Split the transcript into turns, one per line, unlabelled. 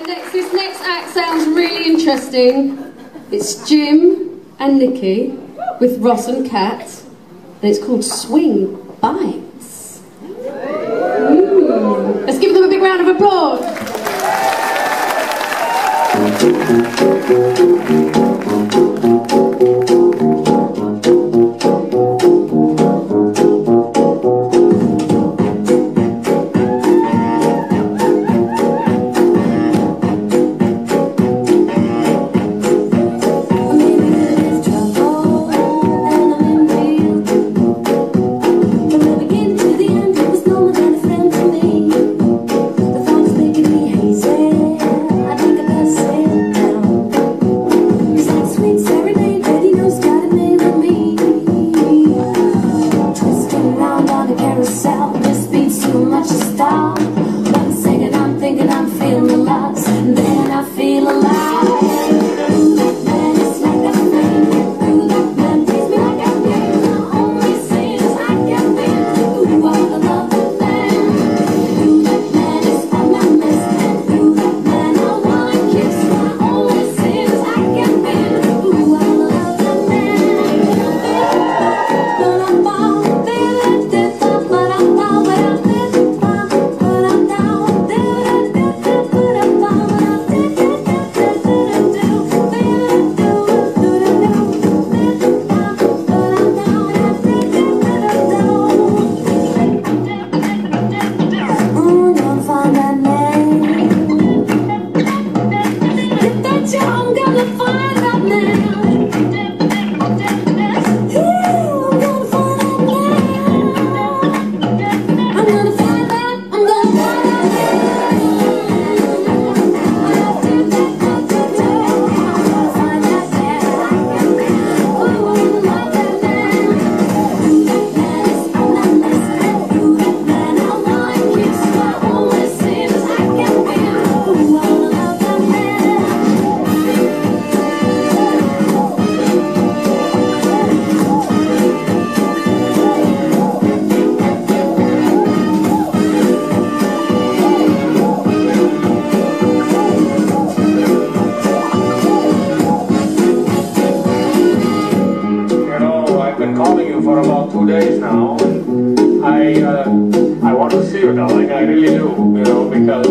Next, this next act sounds really interesting. It's Jim and Nikki with Ross and Kat, and it's called Swing Bites. Ooh. Let's give them a big round of applause.
calling you for about two days now. And I, uh, I want to see you, darling. I really do, you know, because